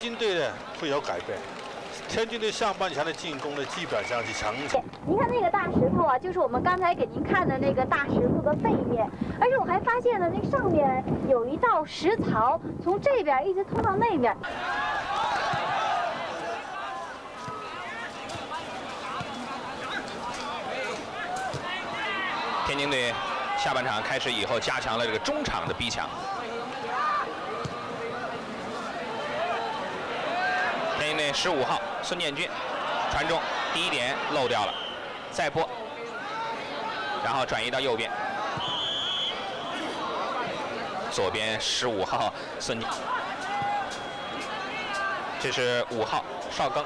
天津队呢会有改变，天津队上半场的进攻呢基本上是强攻。您看那个大石头啊，就是我们刚才给您看的那个大石头的背面，而且我还发现了那上面有一道石槽，从这边一直通到那边。天津队下半场开始以后，加强了这个中场的逼抢。天津队十五号孙建军传中，第一点漏掉了，再拨，然后转移到右边，左边十五号孙，这是五号邵庚。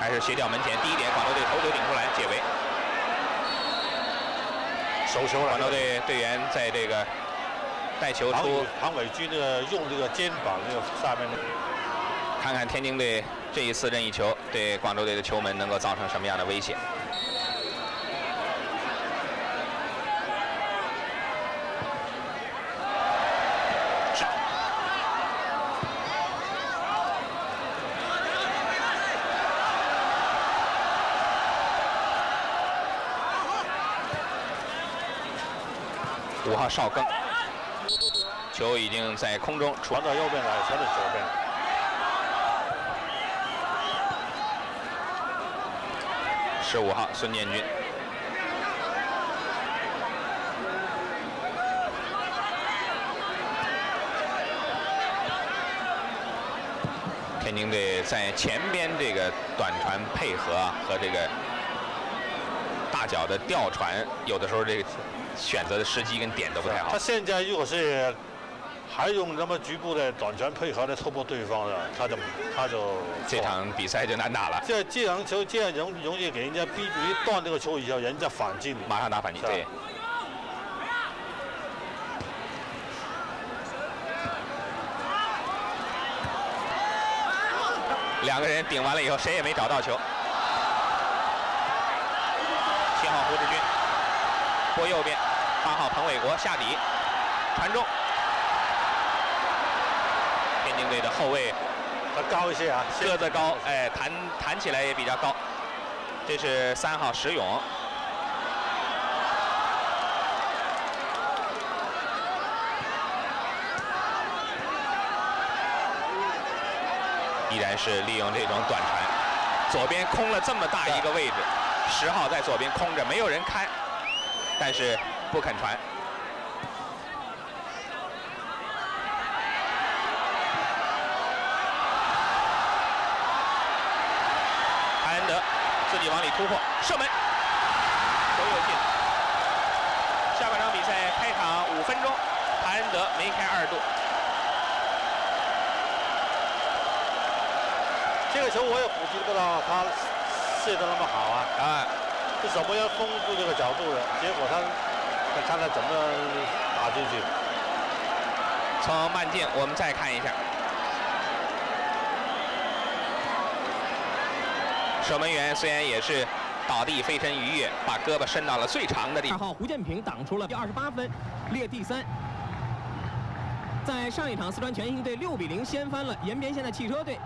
还是斜吊门前，第一点，广州队头球顶出来解围。手球了，广州队队员在这个带球出，庞伟军这个用这个肩膀这个下面的，看看天津队这一次任意球对广州队的球门能够造成什么样的威胁。五号邵庚，球已经在空中传到右边来，传到左边。十五号孙建军，天津队在前边这个短传配合和这个大脚的吊传，有的时候这个。选择的时机跟点都不太好。他现在如果是还用那么局部的短传配合来突破对方的，他就他就这场比赛就难打了。这这样球这样容容易给人家逼住，一断这个球以后，人家反击，马上打反击。对。两个人顶完了以后，谁也没找到球。七号胡志军拨右边。八号彭伟国下底传中，天津队的后卫他高一些啊，个子高，哎，弹弹起来也比较高。这是三号石勇，依然是利用这种短传，左边空了这么大一个位置，十号在左边空着，没有人开，但是。不肯传，韩恩德自己往里突破，射门，球又进。下半场比赛开场五分钟，韩恩德梅开二度。这个球我也估计不到他射的那么好啊！啊，是怎么样封住这个角度的？结果他。看他怎么打进去。从慢镜我们再看一下，守门员虽然也是倒地飞身一跃，把胳膊伸到了最长的地方。二号胡建平挡出了第二十八分，列第三。在上一场四川全兴队六比零掀翻了延边县的汽车队，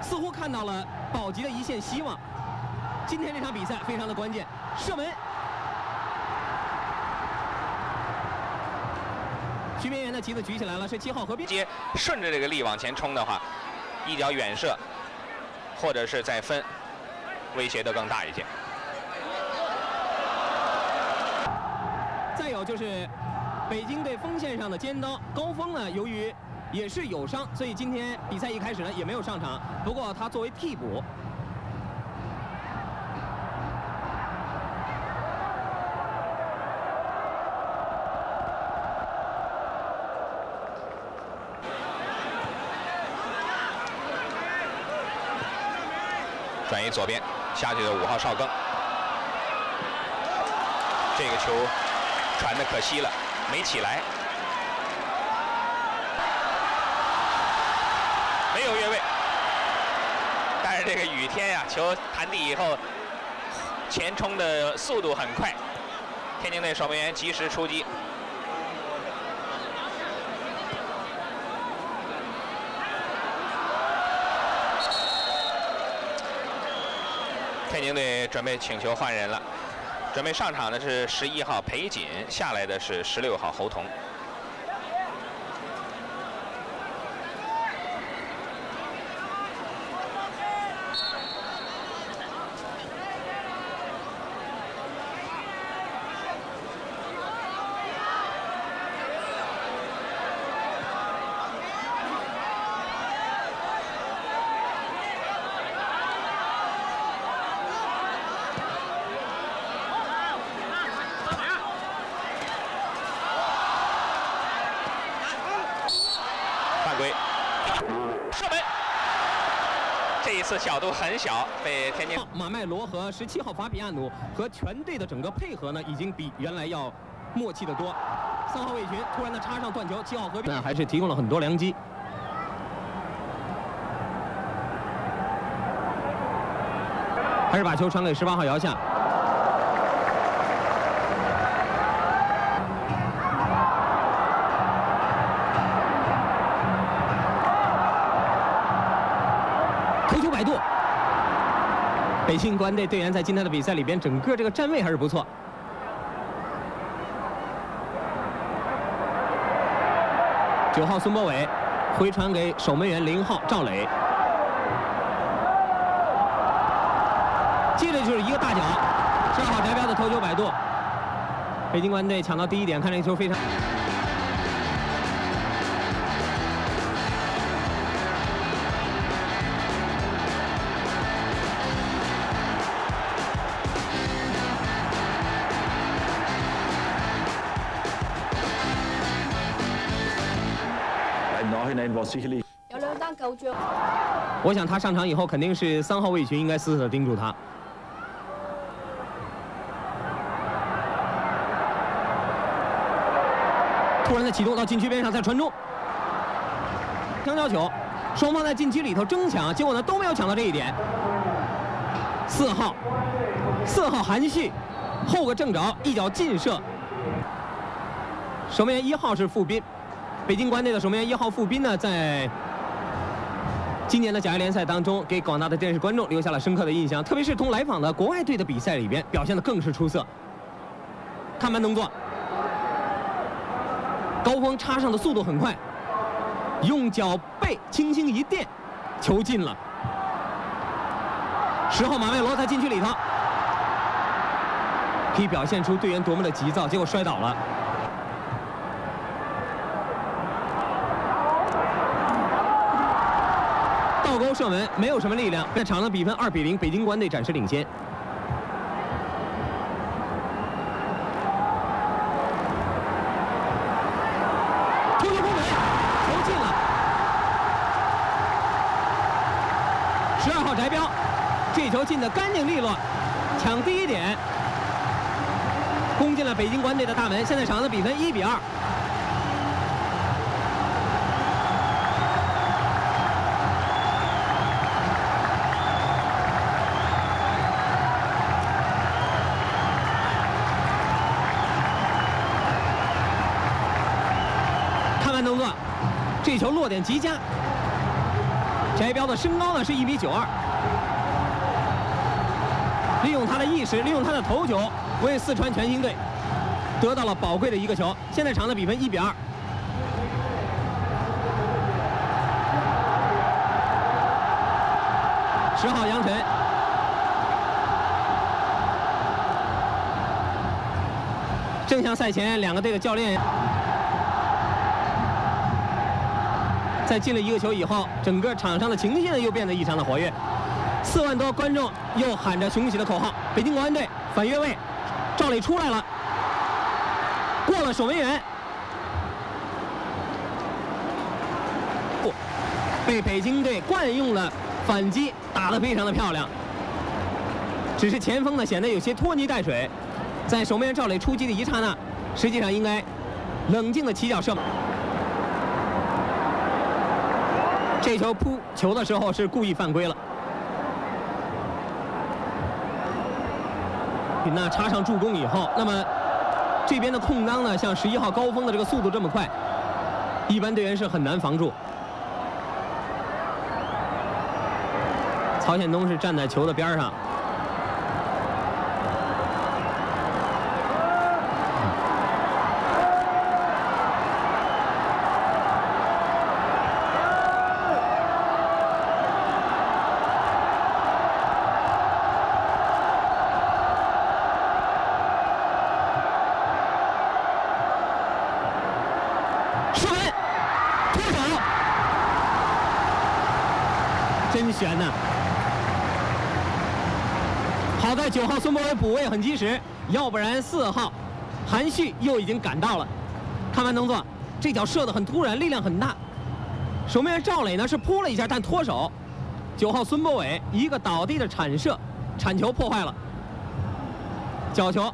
似乎看到了保级的一线希望。今天这场比赛非常的关键，射门。徐边缘的旗子举起来了，是七号河边接，顺着这个力往前冲的话，一脚远射，或者是再分，威胁的更大一些。再有就是北京队锋线上的尖刀高峰呢，由于也是有伤，所以今天比赛一开始呢也没有上场。不过他作为替补。转移左边下去的五号邵庚，这个球传的可惜了，没起来，没有越位。但是这个雨天呀，球弹地以后，前冲的速度很快，天津队守门员及时出击。天津队准备请求换人了，准备上场的是十一号裴锦，下来的是十六号侯彤。次角度很小，被天津马麦罗和十七号法比亚努和全队的整个配合呢，已经比原来要默契的多。三号卫群突然的插上断球，七号和平还是提供了很多良机，还是把球传给十八号姚夏。度北京国安队队员在今天的比赛里边，整个这个站位还是不错。九号孙博伟回传给守门员零号赵磊，接着就是一个大脚，十二号翟彪的头球摆渡，北京国安队抢到第一点，看这个球非常。有两单旧账。我想他上场以后肯定是三号卫群应该死死的盯住他。突然的启动到禁区边上再传中，香蕉球，双方在禁区里头争抢，结果呢都没有抢到这一点。四号，四号韩旭，后个正着一脚劲射，守门员一号是傅斌。北京国安队的守门员一号傅斌呢，在今年的甲 A 联赛当中，给广大的电视观众留下了深刻的印象。特别是同来访的国外队的比赛里边，表现的更是出色。看慢动作，高峰插上的速度很快，用脚背轻轻一垫，球进了。十号马麦罗在禁区里头，可以表现出队员多么的急躁，结果摔倒了。高射门没有什么力量，在场的比分二比零，北京国安队暂时领先。突球攻门，球进了。十二号翟彪，这球进的干净利落，抢第一点，攻进了北京国安队的大门。现在场上的比分一比二。球落点极佳，翟彪的身高呢是一米九二，利用他的意识，利用他的头球，为四川全兴队得到了宝贵的一个球。现在场的比分一比二。十号杨晨，正像赛前两个队的教练。在进了一个球以后，整个场上的情绪呢又变得异常的活跃，四万多观众又喊着雄起的口号。北京国安队反越位，赵磊出来了，过了守门员，被北京队惯用了反击打得非常的漂亮。只是前锋呢显得有些拖泥带水，在守门员赵磊出击的一刹那，实际上应该冷静的起脚射门。这球扑球的时候是故意犯规了。那插上助攻以后，那么这边的空当呢，像十一号高峰的这个速度这么快，一般队员是很难防住。曹显东是站在球的边上，悬呐！好在九号孙博伟补位很及时，要不然四号韩旭又已经赶到了。看完动作，这脚射的很突然，力量很大。守门员赵磊呢是扑了一下，但脱手。九号孙博伟一个倒地的铲射，铲球破坏了。角球。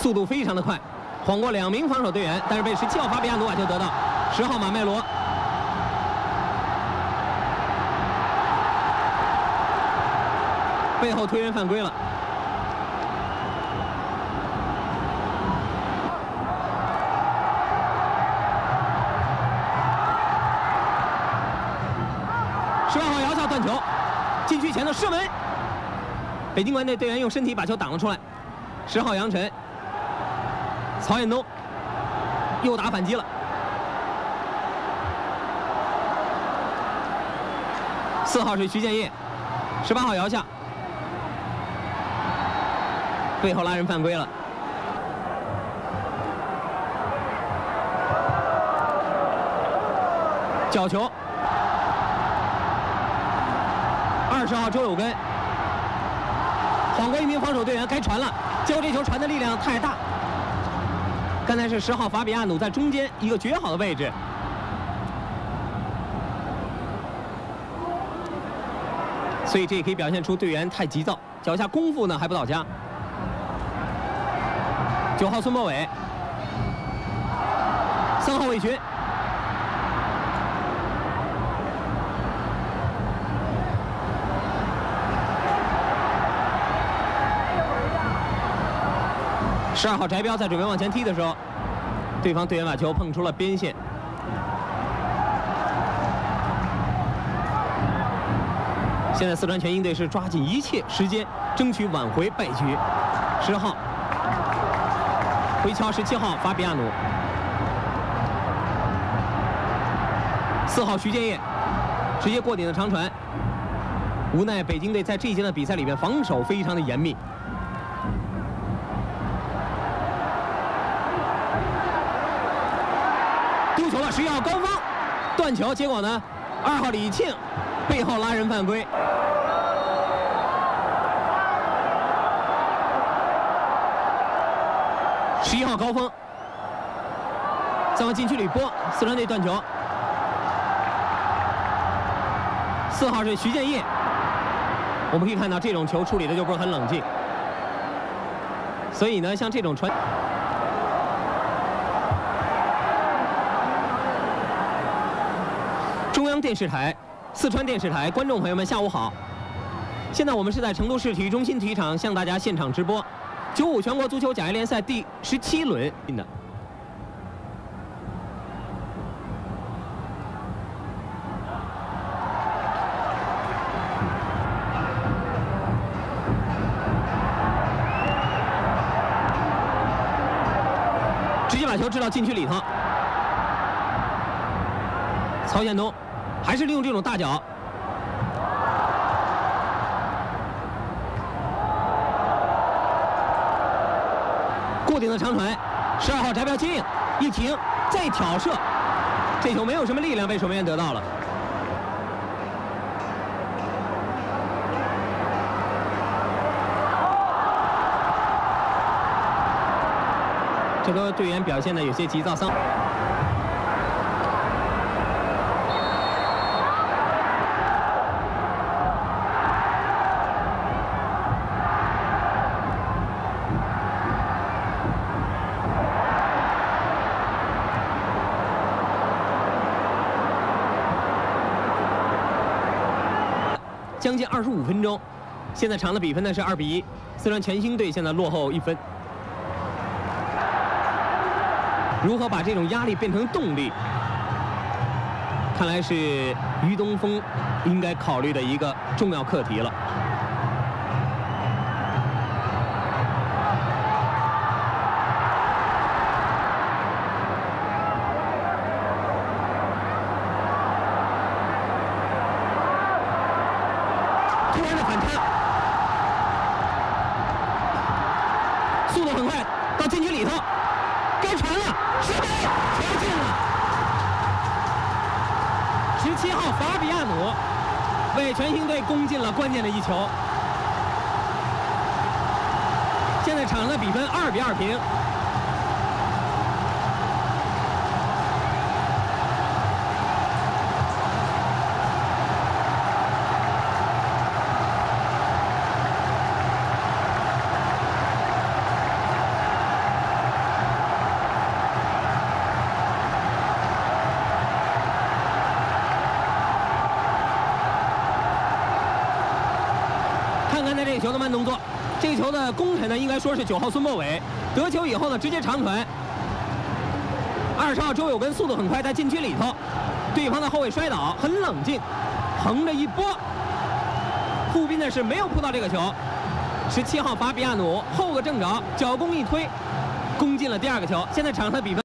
速度非常的快，晃过两名防守队员，但是被十七号法比亚努瓦就得到。十号马麦罗，背后推人犯规了。十二号姚夏断球，禁区前的射门，北京国安队队员用身体把球挡了出来。十号杨晨。曹彦东又打反击了，四号是徐建业，十八号姚夏，背后拉人犯规了，角球，二十号周有根晃过一名防守队员，该传了，结果这球传的力量太大。刚才是十号法比亚努在中间一个绝好的位置，所以这也可以表现出队员太急躁，脚下功夫呢还不到家。九号孙博伟，三号魏群，十二号翟彪在准备往前踢的时候，对方队员把球碰出了边线。现在四川全英队是抓紧一切时间，争取挽回败局。十号回敲十七号法比亚努，四号徐建业直接过顶的长传，无奈北京队在这一届的比赛里面防守非常的严密。球了，十一号高峰断球，结果呢，二号李庆背后拉人犯规。十一号高峰再往禁区里拨，四川队断球。四号是徐建业，我们可以看到这种球处理的就不是很冷静，所以呢，像这种传。中央电视台、四川电视台观众朋友们，下午好！现在我们是在成都市体育中心体育场向大家现场直播九五全国足球甲 A 联赛第十七轮的。直接把球掷到禁区里头，曹建东。还是利用这种大脚，固定的长传，十二号翟彪接应，一停再挑射，这球没有什么力量，被守门员得到了。这个队员表现的有些急躁丧。将近二十五分钟，现在场的比分呢是二比一，四川全兴队现在落后一分。如何把这种压力变成动力？看来是于东风应该考虑的一个重要课题了。法比亚努为全兴队攻进了关键的一球。现在场上的比分二比二平。这个球的慢动作，这个球的功臣呢，应该说是九号孙博伟。得球以后呢，直接长传。二十号周友根速度很快，在禁区里头，对方的后卫摔倒，很冷静，横着一拨。护兵呢是没有扑到这个球。十七号法比亚努后个正着，脚弓一推，攻进了第二个球。现在场上的比分。